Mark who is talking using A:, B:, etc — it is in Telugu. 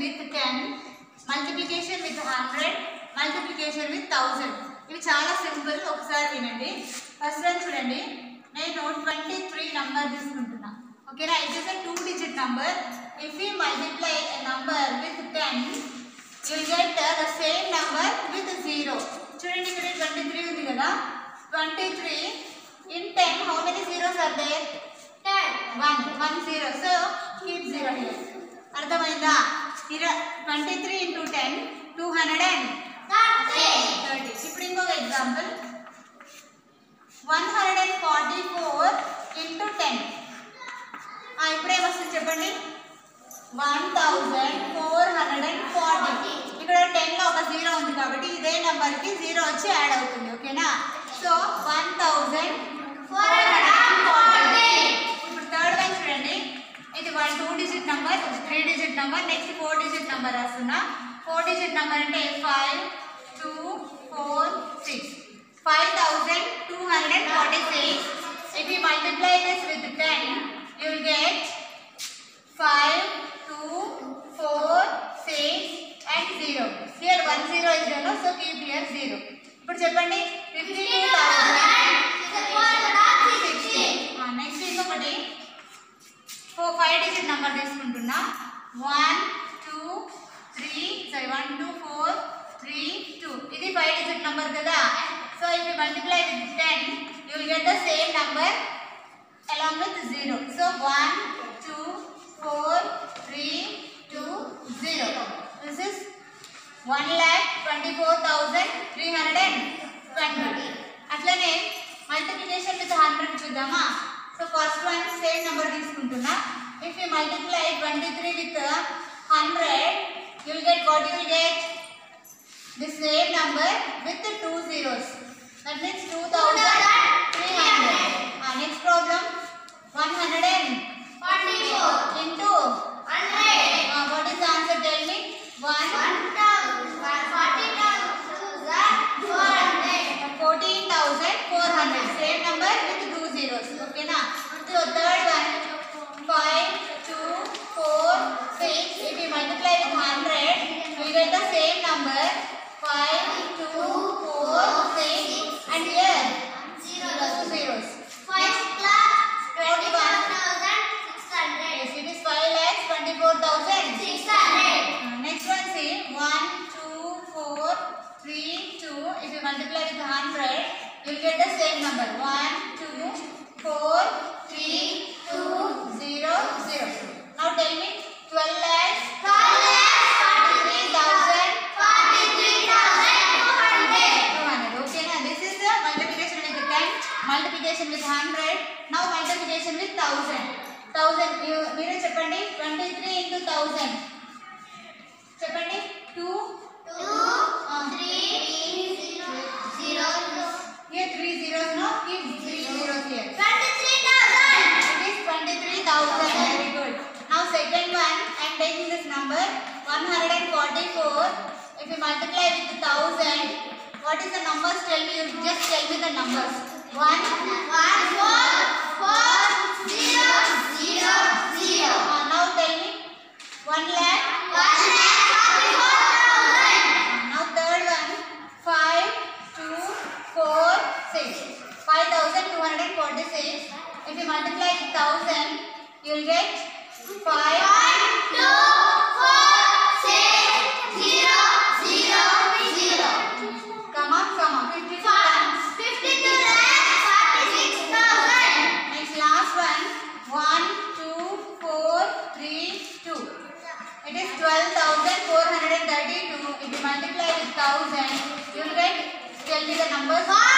A: With ten multiplication with hundred multiplication with thousand ఇవి చాలా సింపుల్ ఒకసారి వినండి. ఫస్ట్ వన్ చూడండి. నేను ట్వంటీ త్రీ నంబర్ తీసుకుంటున్నా. ఓకేనా? It is a two digit number if you multiply number with ten you get the same number with zero చూడండి ఇక్కడ ట్వంటీ త్రీ ఉంది కదా. Twenty three in ten how many zeros are ten one one zero so keep zero అర్థమైందా? Twenty three into ten two hundred and thirty. ఇప్పుడు ఇంకొక example. One hundred and forty four into ten. ఇప్పుడే ఏమొస్తుంది చెప్పండి. One thousand four hundred and forty. ఇక్కడ టెన్లో ఒక జీరో ఉంది కాబట్టి ఇదే నెంబర్కి జీరో వచ్చి యాడ్ అవుతుంది ఓకేనా? So one thousand four number three digit number next four digit number రాస్తున్నా four digit number అంటే 5 2 4 6 5246 if you multiply this with 10 you will get 5 2 4 6 and 0 here 1 0 is there no so keep here 0 ఇప్పుడు చెప్పండి 55000 డిజిట్ నెంబర్ తీసుకుంటున్నా one two three sorry one two four three two ఇది ఫైవ్ డిజిట్ నెంబర్ కదా so if you multiply with ten you will get the same number along with 0. So 1, 2, 4, 3, 2, 0. This is 1 lakh 24,320. అట్లనే మల్టిప్లికేషన్ విత్ హండ్రెడ్ చూద్దామా so first one same number తీసుకుంటున్నా If you multiply 23 with 100, you will get what you will get? The same number with the two zeros. That means 2300. Uh, next problem. will get the same number 1, 2, 4, 3, 2, 0, 0. Now tell me 12 lakhs 200. Okay, now this is the multiplication with 10, multiplication with 100, now multiplication with 1000. 1000, you, మీరు చెప్పండి 23 into 1000. చెప్పండి 2, number 144. If you multiply with 1000, what is the numbers? Tell me. You just tell me the numbers. 1, 1, 4, 4, 0, 0, 0. Uh, now tell me. 1 lakh. 1 lakh. Now third one. 5, 2, 4, 6. 5246. If you multiply with 1000, you will get 5. and you can tell me the numbers.